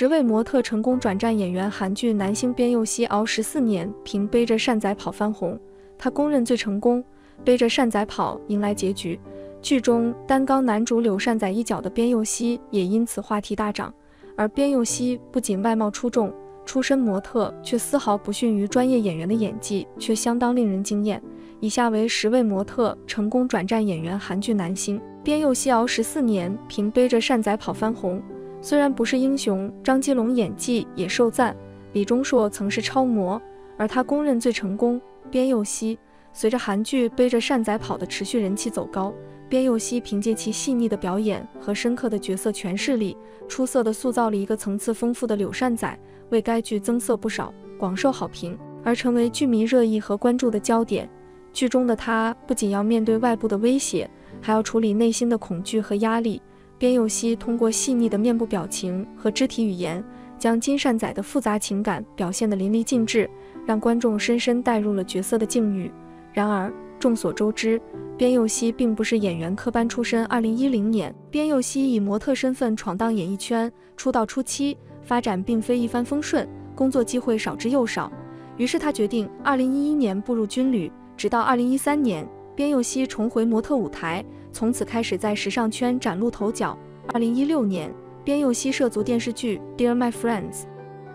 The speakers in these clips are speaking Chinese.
十位模特成功转战演员，韩剧男星边佑锡熬十四年，凭背着善仔跑翻红。他公认最成功，背着善仔跑迎来结局。剧中担纲男主柳善仔一角的边佑锡也因此话题大涨。而边佑锡不仅外貌出众，出身模特却丝毫不逊于专业演员的演技，却相当令人惊艳。以下为十位模特成功转战演员，韩剧男星边佑锡熬十四年，凭背着善仔跑翻红。虽然不是英雄，张基龙演技也受赞。李钟硕曾是超模，而他公认最成功。边佑锡随着韩剧背着善仔跑的持续人气走高。边佑锡凭借其细腻的表演和深刻的角色诠释力，出色地塑造了一个层次丰富的柳善仔，为该剧增色不少，广受好评，而成为剧迷热议和关注的焦点。剧中的他不仅要面对外部的威胁，还要处理内心的恐惧和压力。边佑锡通过细腻的面部表情和肢体语言，将金善仔的复杂情感表现得淋漓尽致，让观众深深带入了角色的境遇。然而，众所周知，边佑锡并不是演员科班出身。二零一零年，边佑锡以模特身份闯荡演艺圈。出道初期，发展并非一帆风顺，工作机会少之又少。于是他决定二零一一年步入军旅。直到二零一三年，边佑锡重回模特舞台，从此开始在时尚圈崭露头角。二零一六年，边佑锡涉足电视剧《Dear My Friends》，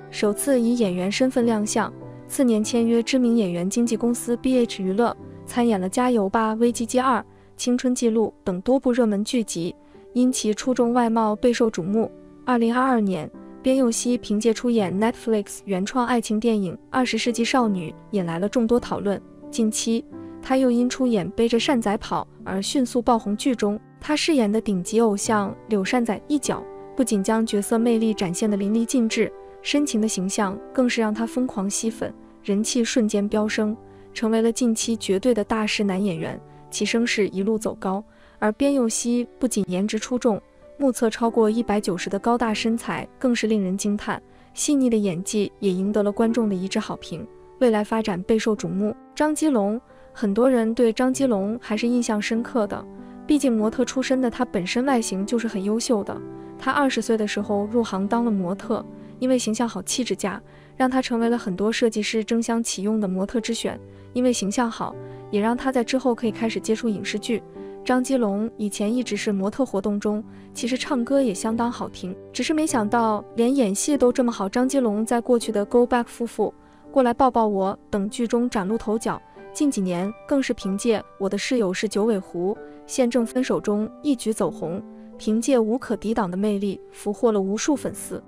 首次以演员身份亮相。次年签约知名演员经纪公司 BH 娱乐。参演了《加油吧危机街二》《青春记录》等多部热门剧集，因其出众外貌备受瞩目。二零二二年，边佑锡凭借出演 Netflix 原创爱情电影《二十世纪少女》，引来了众多讨论。近期，他又因出演《背着善仔跑》而迅速爆红。剧中他饰演的顶级偶像柳善仔一角，不仅将角色魅力展现得淋漓尽致，深情的形象更是让他疯狂吸粉，人气瞬间飙升。成为了近期绝对的大势男演员，其声势一路走高。而边佑锡不仅颜值出众，目测超过一百九十的高大身材更是令人惊叹，细腻的演技也赢得了观众的一致好评，未来发展备受瞩目。张基龙，很多人对张基龙还是印象深刻的，毕竟模特出身的他本身外形就是很优秀的。他二十岁的时候入行当了模特，因为形象好、气质佳，让他成为了很多设计师争相启用的模特之选。因为形象好，也让他在之后可以开始接触影视剧。张基龙以前一直是模特活动中，其实唱歌也相当好听，只是没想到连演戏都这么好。张基龙在过去的《Go Back》夫妇、过来抱抱我等剧中崭露头角，近几年更是凭借《我的室友是九尾狐》、《现正分手中》一举走红，凭借无可抵挡的魅力俘获了无数粉丝，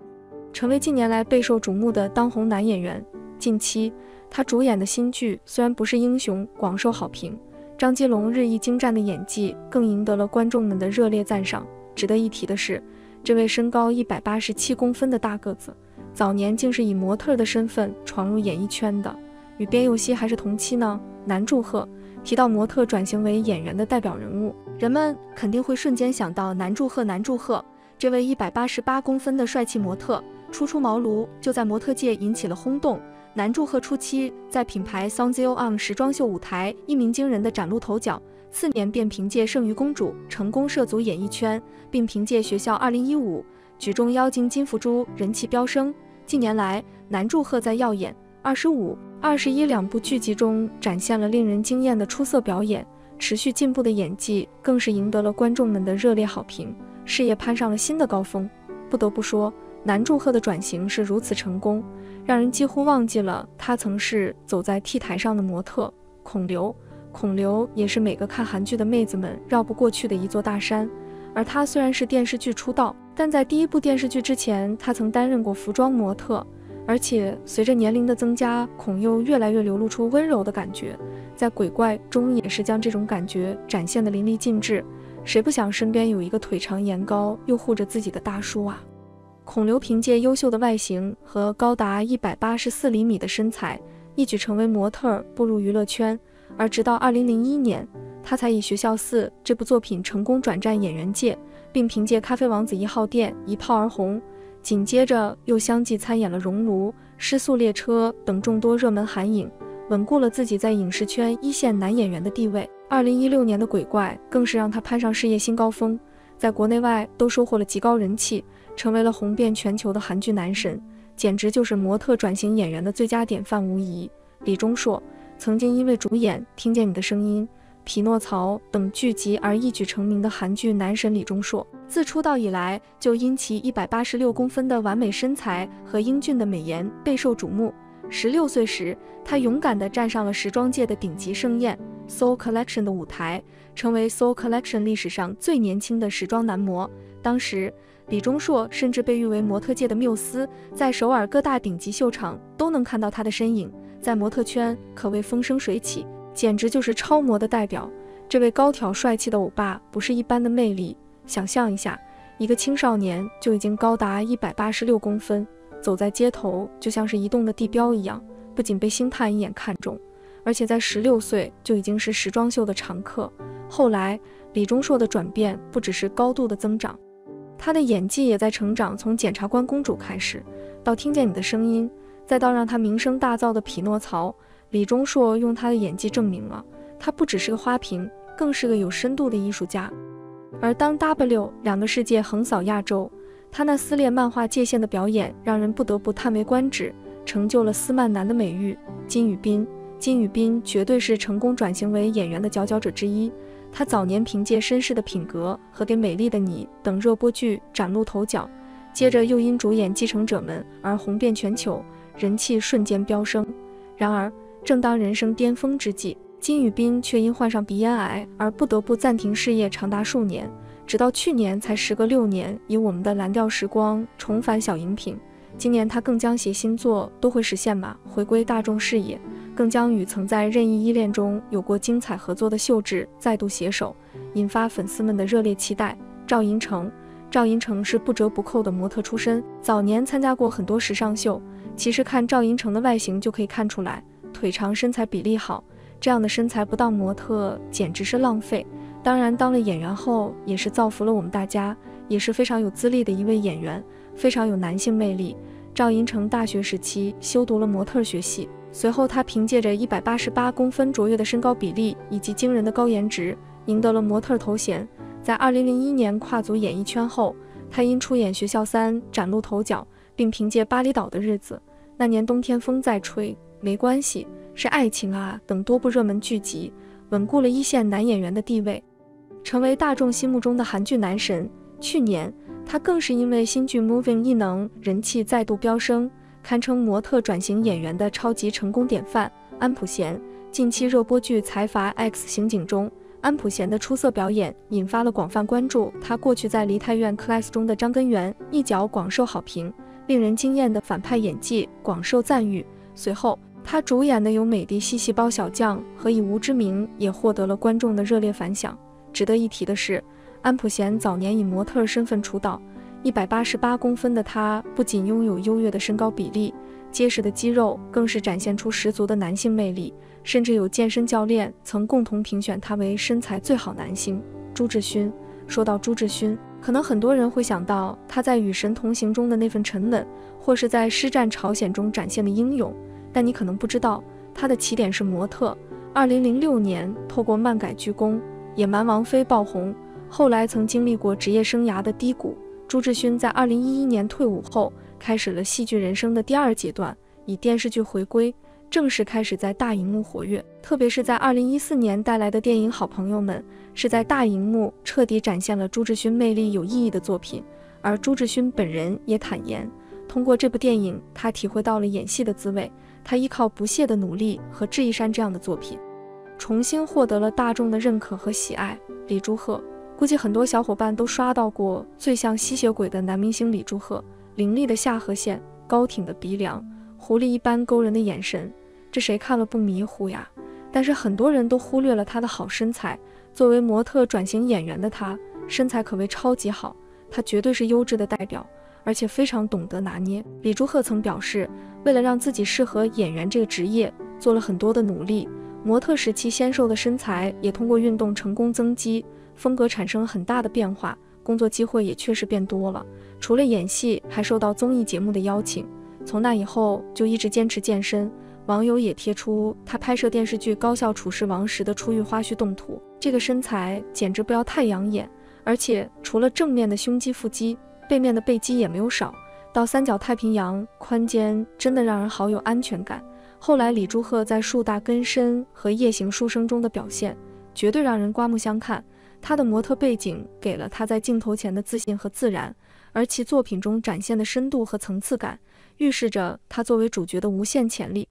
成为近年来备受瞩目的当红男演员。近期。他主演的新剧虽然不是英雄，广受好评。张基龙日益精湛的演技更赢得了观众们的热烈赞赏。值得一提的是，这位身高一百八十七公分的大个子，早年竟是以模特的身份闯入演艺圈的，与边佑锡还是同期呢。南柱赫提到模特转型为演员的代表人物，人们肯定会瞬间想到南柱赫。南柱赫这位一百八十八公分的帅气模特，初出茅庐就在模特界引起了轰动。南柱赫初期在品牌 Songzio On 时装秀舞台一鸣惊人的崭露头角，次年便凭借《圣余公主》成功涉足演艺圈，并凭借《学校2015》举重妖精金福珠人气飙升。近年来，南柱赫在《耀眼》《二十五》《二十一》两部剧集中展现了令人惊艳的出色表演，持续进步的演技更是赢得了观众们的热烈好评，事业攀上了新的高峰。不得不说，南柱赫的转型是如此成功。让人几乎忘记了他曾是走在 T 台上的模特孔刘。孔刘也是每个看韩剧的妹子们绕不过去的一座大山。而他虽然是电视剧出道，但在第一部电视剧之前，他曾担任过服装模特。而且随着年龄的增加，孔又越来越流露出温柔的感觉，在鬼怪中也是将这种感觉展现的淋漓尽致。谁不想身边有一个腿长颜高又护着自己的大叔啊？孔刘凭借优秀的外形和高达一百八十四厘米的身材，一举成为模特步入娱乐圈。而直到二零零一年，他才以《学校四》这部作品成功转战演员界，并凭借《咖啡王子一号店》一炮而红。紧接着又相继参演了《熔炉》《失速列车》等众多热门韩影，稳固了自己在影视圈一线男演员的地位。二零一六年的《鬼怪》更是让他攀上事业新高峰，在国内外都收获了极高人气。成为了红遍全球的韩剧男神，简直就是模特转型演员的最佳典范无疑。李钟硕曾经因为主演《听见你的声音》《匹诺曹》等剧集而一举成名的韩剧男神李钟硕，自出道以来就因其一百八十六公分的完美身材和英俊的美颜备受瞩目。十六岁时，他勇敢地站上了时装界的顶级盛宴 Soul Collection 的舞台，成为 Soul Collection 历史上最年轻的时装男模。当时，李钟硕甚至被誉为模特界的缪斯，在首尔各大顶级秀场都能看到他的身影，在模特圈可谓风生水起，简直就是超模的代表。这位高挑帅气的欧巴不是一般的魅力，想象一下，一个青少年就已经高达一百八十六公分。走在街头就像是移动的地标一样，不仅被星探一眼看中，而且在十六岁就已经是时装秀的常客。后来，李钟硕的转变不只是高度的增长，他的演技也在成长。从检察官公主开始，到听见你的声音，再到让他名声大噪的匹诺曹，李钟硕用他的演技证明了他不只是个花瓶，更是个有深度的艺术家。而当 W 两个世界横扫亚洲。他那撕裂漫画界限的表演，让人不得不叹为观止，成就了斯曼男的美誉。金宇彬，金宇彬绝对是成功转型为演员的佼佼者之一。他早年凭借绅士的品格和给美丽的你等热播剧崭露头角，接着又因主演《继承者们》而红遍全球，人气瞬间飙升。然而，正当人生巅峰之际，金宇彬却因患上鼻咽癌而不得不暂停事业长达数年。直到去年才时隔六年，以我们的蓝调时光重返小荧屏。今年他更将携新作《都会实现吗》回归大众视野，更将与曾在《任意依恋》中有过精彩合作的秀智再度携手，引发粉丝们的热烈期待。赵寅成，赵寅成是不折不扣的模特出身，早年参加过很多时尚秀。其实看赵寅成的外形就可以看出来，腿长身材比例好，这样的身材不当模特简直是浪费。当然，当了演员后也是造福了我们大家，也是非常有资历的一位演员，非常有男性魅力。赵寅成大学时期修读了模特学系，随后他凭借着一百八十八公分卓越的身高比例以及惊人的高颜值，赢得了模特头衔。在二零零一年跨足演艺圈后，他因出演《学校三》崭露头角，并凭借《巴厘岛的日子》《那年冬天风在吹》《没关系是爱情啊》等多部热门剧集，稳固了一线男演员的地位。成为大众心目中的韩剧男神。去年，他更是因为新剧《Moving》异能人气再度飙升，堪称模特转型演员的超级成功典范。安普贤近期热播剧《财阀 X 刑警》中，安普贤的出色表演引发了广泛关注。他过去在《梨泰院 Class》中的张根源一角广受好评，令人惊艳的反派演技广受赞誉。随后，他主演的有《美的细细胞小将》和《以无之名》也获得了观众的热烈反响。值得一提的是，安普贤早年以模特身份出道，一百八十八公分的他不仅拥有优越的身高比例，结实的肌肉更是展现出十足的男性魅力，甚至有健身教练曾共同评选他为身材最好男星。朱志勋，说到朱志勋，可能很多人会想到他在《与神同行》中的那份沉稳，或是在《师战朝鲜》中展现的英勇，但你可能不知道，他的起点是模特。二零零六年，透过漫改鞠躬。野蛮王妃爆红，后来曾经历过职业生涯的低谷。朱志勋在二零一一年退伍后，开始了戏剧人生的第二阶段，以电视剧回归，正式开始在大荧幕活跃。特别是在二零一四年带来的电影《好朋友们》，是在大荧幕彻底展现了朱志勋魅力有意义的作品。而朱志勋本人也坦言，通过这部电影，他体会到了演戏的滋味。他依靠不懈的努力和《智异山》这样的作品。重新获得了大众的认可和喜爱。李朱赫，估计很多小伙伴都刷到过最像吸血鬼的男明星李朱赫，凌厉的下颌线，高挺的鼻梁，狐狸一般勾人的眼神，这谁看了不迷糊呀？但是很多人都忽略了他的好身材。作为模特转型演员的他，身材可谓超级好，他绝对是优质的代表，而且非常懂得拿捏。李朱赫曾表示，为了让自己适合演员这个职业，做了很多的努力。模特时期纤瘦的身材也通过运动成功增肌，风格产生了很大的变化，工作机会也确实变多了。除了演戏，还受到综艺节目的邀请。从那以后就一直坚持健身。网友也贴出他拍摄电视剧《高校厨师王》时的出浴花絮动图，这个身材简直不要太养眼。而且除了正面的胸肌腹肌，背面的背肌也没有少。到三角太平洋，宽肩真的让人好有安全感。后来李朱赫在树大根深和夜行书生中的表现，绝对让人刮目相看。他的模特背景给了他在镜头前的自信和自然，而其作品中展现的深度和层次感，预示着他作为主角的无限潜力。